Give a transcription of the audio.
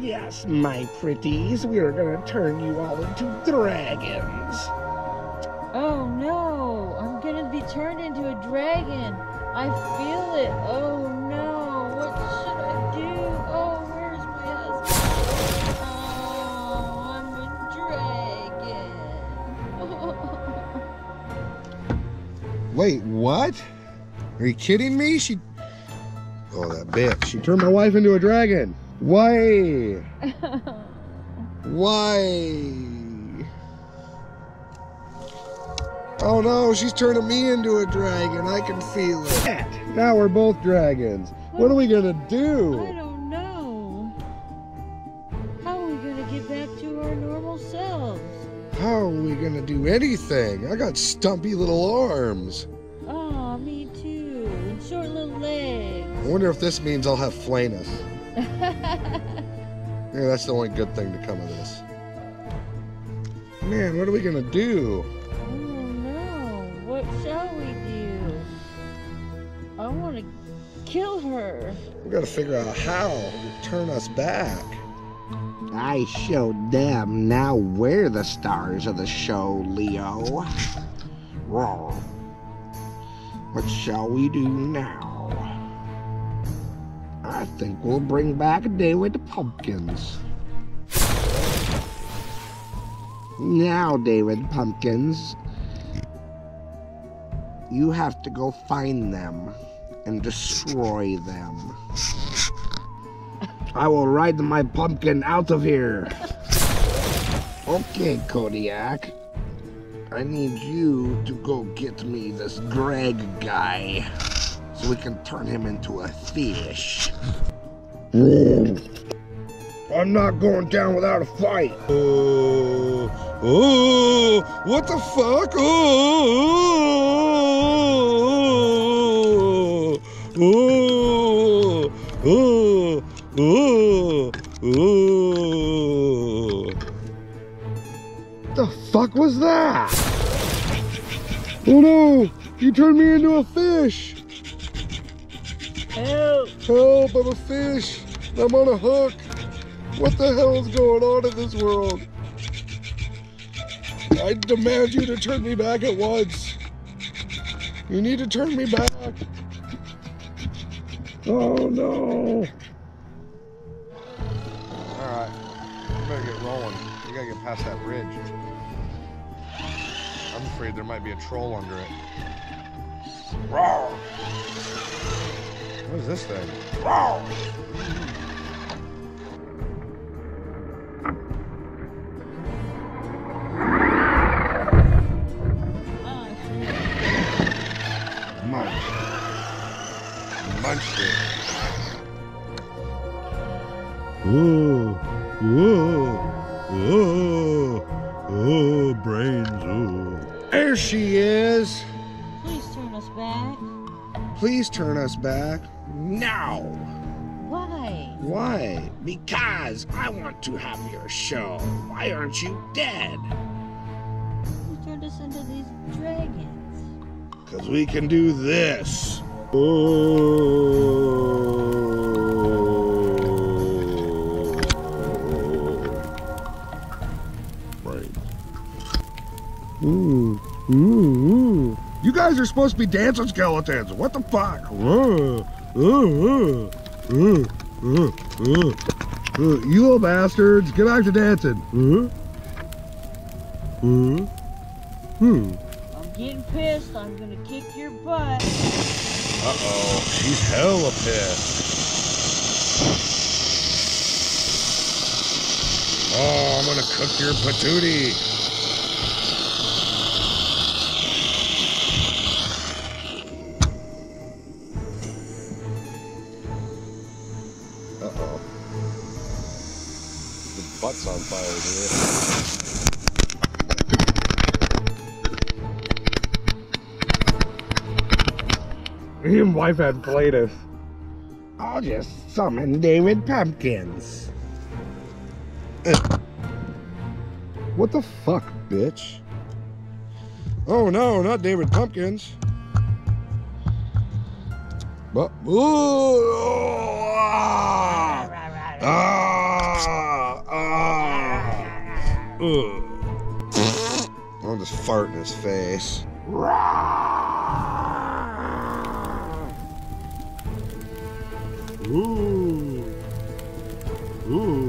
yes, my pretties. We are gonna turn you all into dragons. Oh no, I'm gonna be turned into a dragon. I feel it. Oh no, what should I do? Oh, where's my husband? Oh, I'm a dragon. Wait, what? Are you kidding me? She. Oh, that bitch. She turned my wife into a dragon. Why? Why? Oh no, she's turning me into a dragon. I can feel it. Now we're both dragons. What are we gonna do? I do? don't know. How are we gonna get back to our normal selves? How are we gonna do anything? I got stumpy little arms. Oh, me too. And short little legs. I wonder if this means I'll have flanus. Yeah, that's the only good thing to come of this. Man, what are we gonna do? Oh no, what shall we do? I want to kill her. We gotta figure out how to turn us back. I showed them. Now we're the stars of the show, Leo. Roar. What shall we do now? I think we'll bring back David Pumpkins. Now, David Pumpkins, you have to go find them and destroy them. I will ride my pumpkin out of here. Okay, Kodiak. I need you to go get me this Greg guy so we can turn him into a fish. I'm not going down without a fight. Oh, oh, what the fuck? Oh, oh, oh, oh, oh. The fuck was that? Oh no! You turned me into a fish! Help! I'm a fish! I'm on a hook! What the hell is going on in this world? I demand you to turn me back at once. You need to turn me back. Oh no. Alright, better get rolling. We gotta get past that bridge. I'm afraid there might be a troll under it. Roar! What is this thing? Munch. Brains. There she is. please turn us back. Please turn us back. Now. Why? Why? Because I want to have your show. Why aren't you dead? You turned us into these dragons. Because we can do this. Right. Guys are supposed to be dancing skeletons. What the fuck? Whoa, oh, oh, Uh, you little bastards, get back to dancing. oh. I'm getting pissed. I'm gonna kick your butt. Uh-oh, she's hella pissed. Oh, I'm gonna cook your patootie. Butt's on fire here. Me and wife had played us. I'll just summon David Pumpkins. What the fuck, bitch? Oh no, not David Pumpkins. But ooh, ah, ah, Ugh. I'm just fart in his face. Ooh. Ooh.